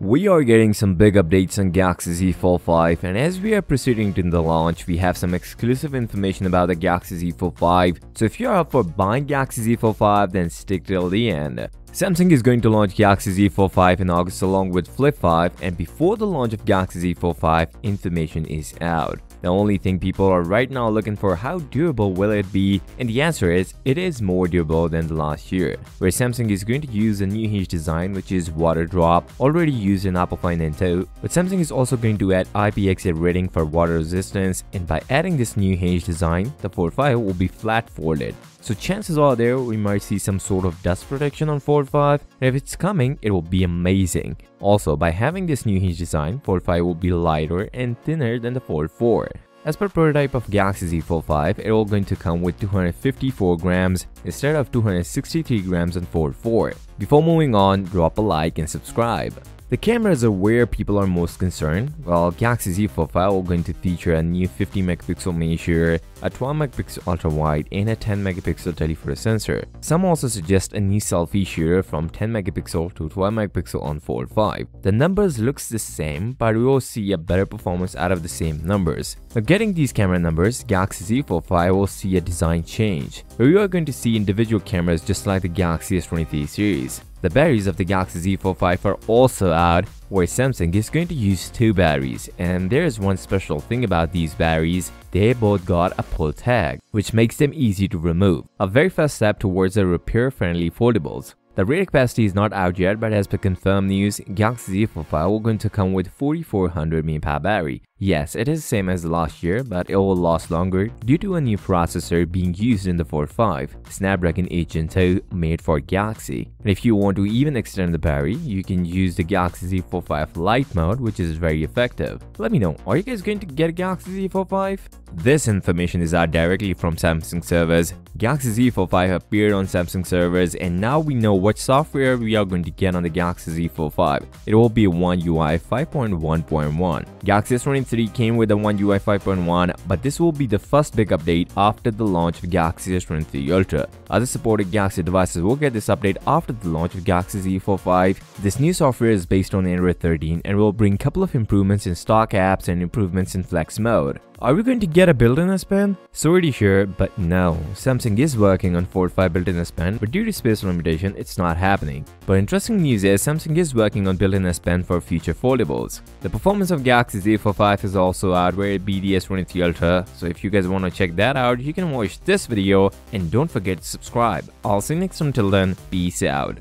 We are getting some big updates on Galaxy Z Fold 5 and as we are proceeding to the launch, we have some exclusive information about the Galaxy Z Fold 5. So if you're up for buying Galaxy Z Fold 5 then stick till the end. Samsung is going to launch Galaxy Z Fold 5 in August along with Flip 5 and before the launch of Galaxy Z Fold 5, information is out. The only thing people are right now looking for how durable will it be? And the answer is it is more durable than the last year. Where Samsung is going to use a new hinge design which is water drop already used in Oppo Find N2 but Samsung is also going to add IPX8 rating for water resistance. And by adding this new hinge design the Fold 5 will be flat folded. So chances are there we might see some sort of dust protection on Fold 5 and if it's coming it will be amazing. Also by having this new hinge design, Fold 5 will be lighter and thinner than the Fold 4. As per prototype of Galaxy Z Fold 5, it will going to come with 254 grams instead of 263 grams on Fold 4. Before moving on, drop a like and subscribe. The cameras are where people are most concerned. Well, Galaxy Z Fold 5 will going to feature a new 50 megapixel shooter, a 12 megapixel ultra wide, and a 10 megapixel telephoto sensor. Some also suggest a new selfie shooter from 10 megapixel to 12 megapixel on Fold 5. The numbers looks the same, but we will see a better performance out of the same numbers. Now getting these camera numbers, Galaxy Z Fold 5 will see a design change, we are going to see individual cameras just like the Galaxy S23 series. The batteries of the Galaxy Z Fold 5 are also out, where Samsung is going to use two batteries, and there is one special thing about these batteries, they both got a pull tag, which makes them easy to remove, a very fast step towards the repair-friendly foldables. The rated capacity is not out yet, but as per confirmed news, Galaxy Z Fold 5 will going to come with 4400 mAh battery, Yes, it is the same as last year, but it will last longer due to a new processor being used in the Fold 5, Snapdragon 8 Gen 2 made for Galaxy. And if you want to even extend the battery, you can use the Galaxy Z Fold 5 Lite mode which is very effective. Let me know, are you guys going to get a Galaxy Z Fold 5? This information is out directly from Samsung servers. Galaxy Z Fold 5 appeared on Samsung servers and now we know what software we are going to get on the Galaxy Z Fold 5. It will be One UI 5.1.1. Galaxy S23 came with a One UI 5.1, but this will be the first big update after the launch of Galaxy S23 Ultra. Other supported Galaxy devices will get this update after the launch of Galaxy Z Fold 5. This new software is based on Android 13 and will bring couple of improvements in stock apps and improvements in flex mode. Are we going to get a built-in S Pen? Sorry sure, but no. Samsung is working on Fold 5 built-in S Pen, but due to space limitation, it's not happening. But interesting news is Samsung is working on built-in S Pen for future foldables. The performance of Galaxy Z Fold 5 is also out where BDS23 Ultra, so if you guys want to check that out, you can watch this video and don't forget to subscribe. I'll see you next time till then, peace out.